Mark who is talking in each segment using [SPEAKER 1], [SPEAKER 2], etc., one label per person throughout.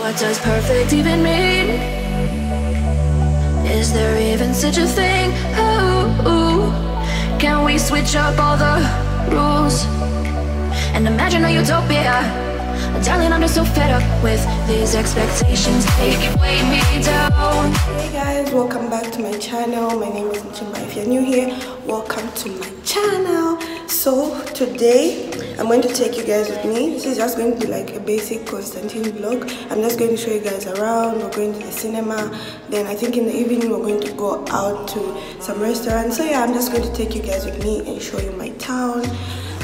[SPEAKER 1] What does perfect even mean? Is there even such a thing? Ooh, can we switch up all the rules and imagine a utopia? Darling, I'm just so fed up with these expectations. They weigh me down.
[SPEAKER 2] Hey guys, welcome back to my channel. My name is Muchimba. If you're new here, welcome to my channel. So today, I'm going to take you guys with me. This is just going to be like a basic Constantine vlog. I'm just going to show you guys around. We're going to the cinema. Then I think in the evening we're going to go out to some restaurants. So yeah, I'm just going to take you guys with me and show you my town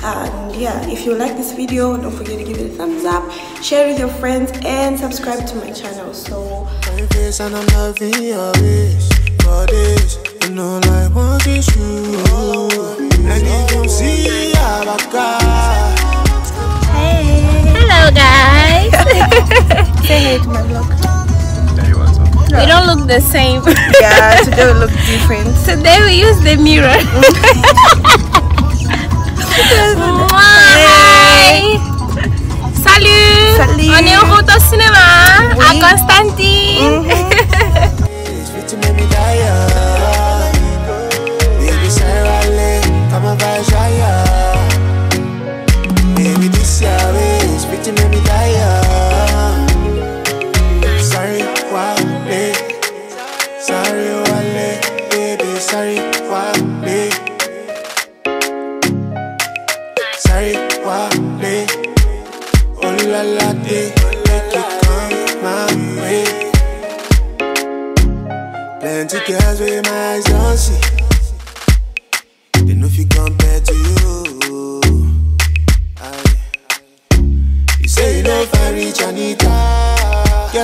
[SPEAKER 2] and yeah if you like this video don't forget to give it a thumbs up share with your friends and subscribe to my channel so and I'm loving your wish for this you know like one issue and if you see
[SPEAKER 3] hey hello guys
[SPEAKER 2] say hey to my vlog
[SPEAKER 3] we don't look the same.
[SPEAKER 2] yeah, today we look different.
[SPEAKER 3] Today we use the mirror. Salut.
[SPEAKER 2] Salut
[SPEAKER 3] On est au route au cinéma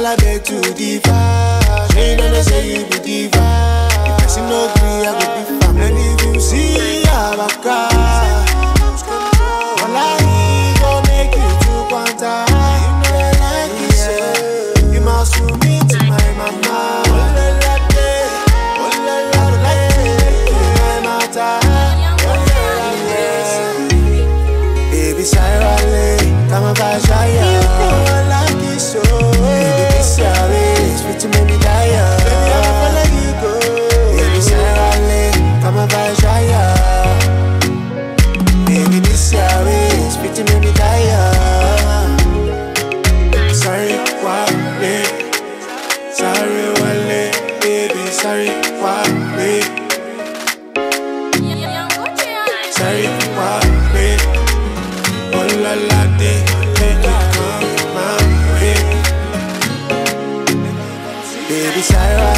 [SPEAKER 3] Girl, I beg to differ. Baby, Sarah.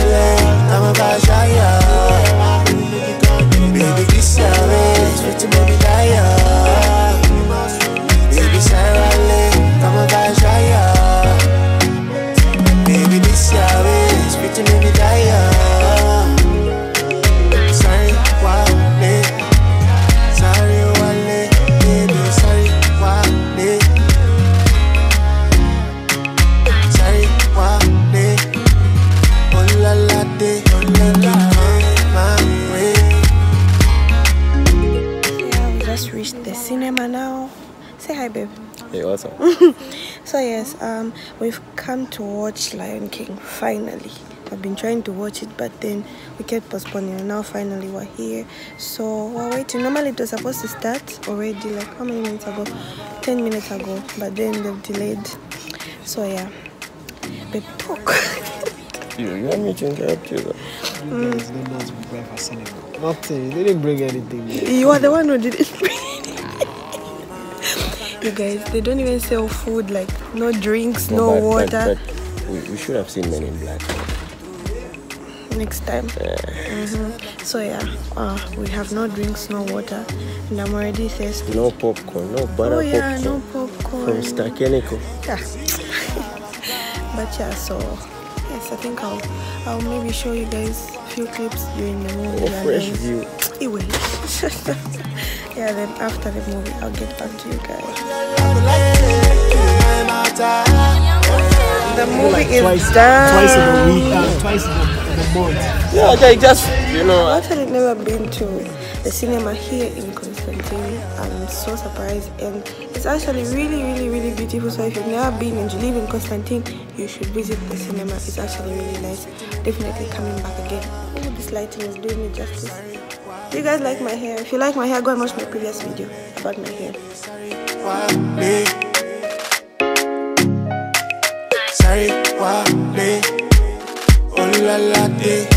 [SPEAKER 3] we've come to watch Lion King finally. I've been trying to watch it but then we kept postponing and now finally we're here so we're waiting normally it was supposed to start already like how many minutes ago 10 minutes ago but then they've delayed so yeah babe talk
[SPEAKER 4] you, you want me to interrupt you though?
[SPEAKER 5] Mm. Nothing. They didn't bring anything.
[SPEAKER 2] You are the one who didn't bring you guys. They don't even sell food like no drinks no, no but, water.
[SPEAKER 4] but, but we, we, should have seen men in black.
[SPEAKER 2] Next time.
[SPEAKER 4] Yeah.
[SPEAKER 2] Mm -hmm. so yeah. Uh, we have no drinks no water. And i'm already thirsty.
[SPEAKER 4] No popcorn no butter
[SPEAKER 2] oh, yeah,
[SPEAKER 4] popcorn.
[SPEAKER 2] no popcorn.
[SPEAKER 4] From star
[SPEAKER 2] yeah. But yeah so yes i think i'll i'll maybe show you guys a few clips during the movie
[SPEAKER 4] oh, fresh view.
[SPEAKER 2] it will. Yeah then after the movie i'll get back to you guys. The movie like is twice, done.
[SPEAKER 5] twice in a week uh, twice in a, in month.
[SPEAKER 4] Yeah okay just you know
[SPEAKER 2] i've actually never been to the cinema here in Constantine Constantine. I'm so surprised and it's actually really really really beautiful. So if you've never been and you live in Constantine, you should visit the cinema. It's actually really nice. Definitely coming back again. Oh, this lighting is doing me justice. Do you guys like my hair? If you like my hair, go and watch my previous video about my hair.
[SPEAKER 3] Sorry, wale. Oh la la,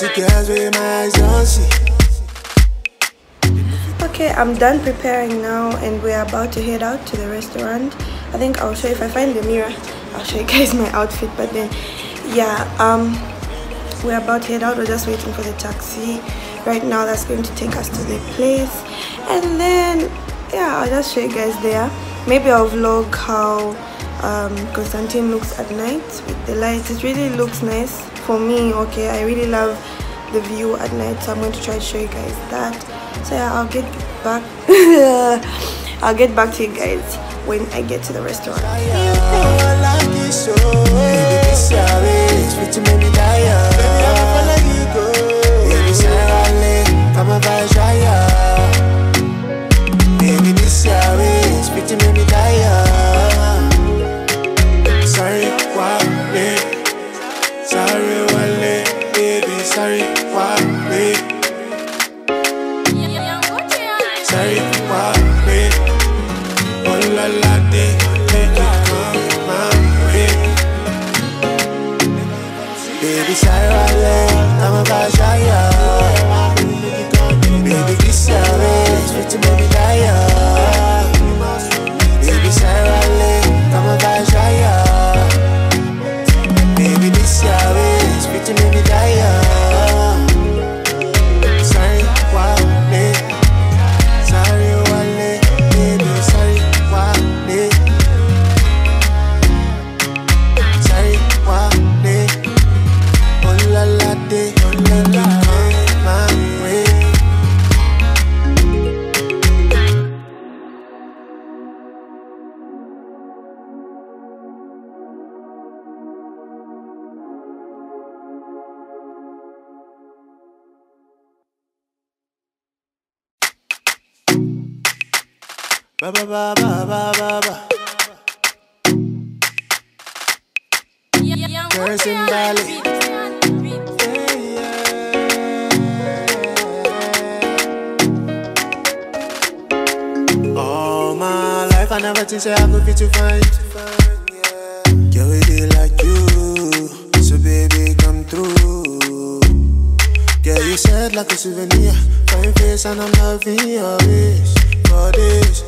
[SPEAKER 3] My eyes see.
[SPEAKER 2] Okay, I'm done preparing now and we're about to head out to the restaurant. I think I'll show if I find the mirror, I'll show you guys my outfit. But then, yeah, um, we're about to head out. We're just waiting for the taxi right now. That's going to take us to the place, and then yeah, I'll just show you guys there. Maybe I'll vlog how um, Constantine looks at night with the lights. It really looks nice for me. Okay, I really love the view at night, so I'm going to try to show you guys that. So yeah, I'll get back. I'll get back to you guys when I get to the restaurant.
[SPEAKER 3] Oh, Baby. Baby, this ways, fit to me die. Ba ba ba ba ba ba ba. Person Valley. All my life, I never think say I go fit to find. Girl, it is like you, so baby, come through. Girl, you said like a souvenir, fine face, and I'm loving your ways. For this,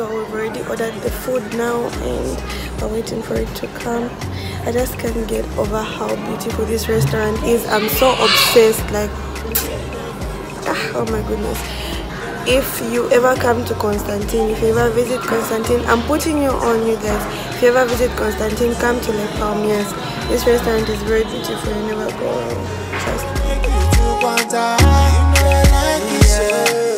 [SPEAKER 3] so
[SPEAKER 2] we've already ordered the food now and we're waiting for it to come. I just can't get over how beautiful this restaurant is. I'm so obsessed, like, ah, oh my goodness. If you ever come to Constantine, if you ever visit Constantine, I'm putting you on, you guys. If you ever visit Constantine, come to Les Palmiers. This restaurant is very beautiful. You never go wrong. Trust me.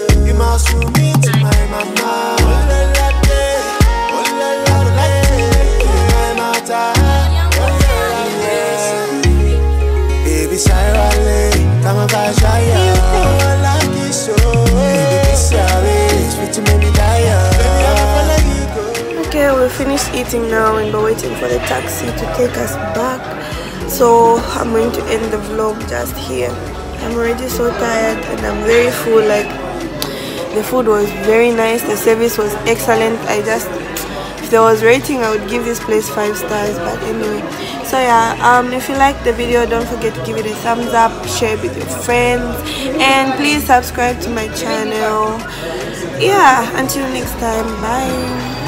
[SPEAKER 2] Finished eating now and we're waiting for the taxi to take us back. So I'm going to end the vlog just here. I'm already so tired and I'm very full. Like the food was very nice, the service was excellent. I just if there was rating I would give this place five stars but anyway so yeah um if you like the video don't forget to give it a thumbs up share it with your friends and please subscribe to my channel yeah until next time bye